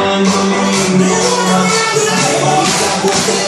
I'm Thank you.